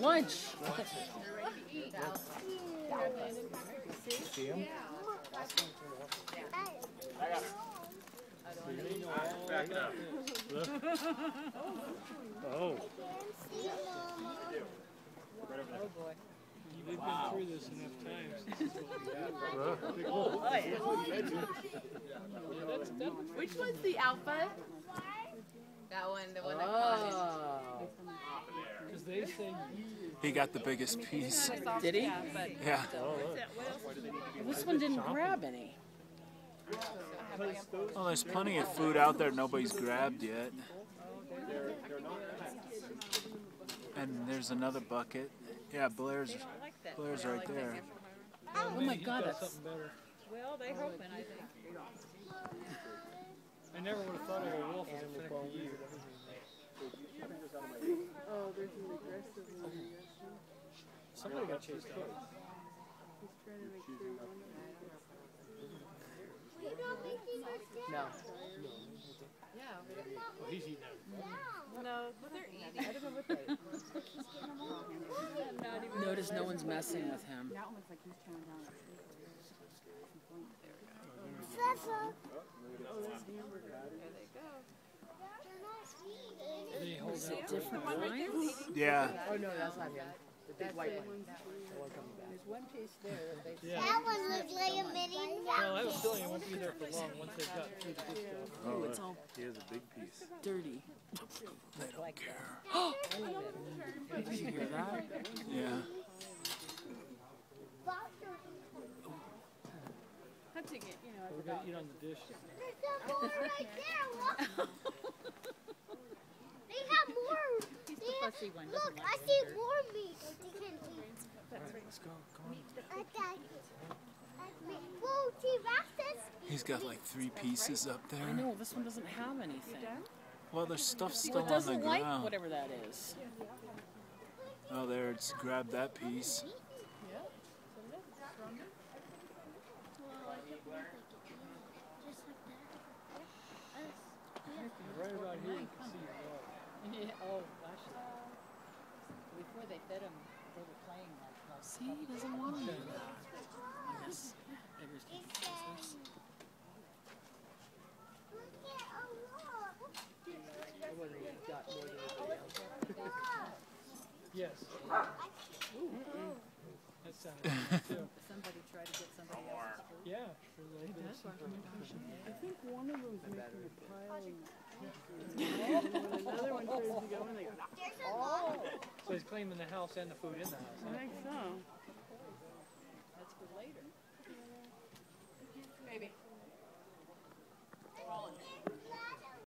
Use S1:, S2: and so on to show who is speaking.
S1: Lunch.
S2: See him?
S3: Back up.
S2: Oh.
S4: You've been through this enough times.
S5: Which one's the alpha? That one, the one that ah. caught
S1: Oh.
S4: Because they say
S6: He got the biggest piece.
S1: Did he?
S6: Yeah.
S1: This one didn't grab any.
S6: Well, there's plenty of food out there nobody's grabbed yet. And there's another bucket. Yeah, Blair's Blair's right there.
S1: Oh my God, that's.
S5: Well, they hoping, I think.
S4: I never would have thought of a wolf as a finicky year.
S7: Oh, there's an aggressive one.
S4: Somebody got chased out.
S7: He's trying to make sure he won.
S1: no.
S5: Yeah.
S4: Well, he's eating it.
S5: No, but they're eating.
S7: I don't know what that is.
S1: Notice no one's messing with him.
S7: That one looks like he's chowing down.
S4: Oh, they hold
S1: Is
S4: out.
S1: it different lines?
S6: Yeah.
S1: Oh no, that's not him. The big white one.
S7: There's one piece there that they
S4: Yeah.
S8: That one looks like a mini
S4: Well, I have a it won't be there for long once they've got through the good stuff.
S1: Oh, uh, it's all
S2: He has a big piece.
S1: dirty.
S6: They don't care.
S1: Did you hear that?
S6: Yeah.
S7: hunting it, you know.
S4: We're gonna eat on the dish.
S8: There's some more right there. Look. They have more. They have, look, I see more meat that they can eat.
S6: Let's go. Come on.
S8: Like that. Like meat. Whoa, T-Rexes.
S6: He's got like three pieces up
S1: I
S6: there.
S1: know this one doesn't have anything.
S6: Well, there's stuff
S1: Well,
S6: still
S1: it
S6: on the
S1: doesn't like
S6: ground.
S1: whatever that is.
S6: Oh, there. It's grabbed that piece.
S4: Right about here, you can see your dog.
S5: Yeah, oh, gosh. Before they fed them, they were playing like. like
S1: See, he doesn't want to do that. I guess beggars can't be choosers.
S8: Look at a lot.
S4: Yes. That sounded good too.
S5: Somebody tried to get somebody else's food.
S4: Yeah, sure they did.
S7: I think one of them's making a pile. And another one tries to go in, they go,
S8: There's. Oh.
S4: So he's claiming the house and the food in the house.
S7: I think so.
S5: That's for later.
S7: Maybe.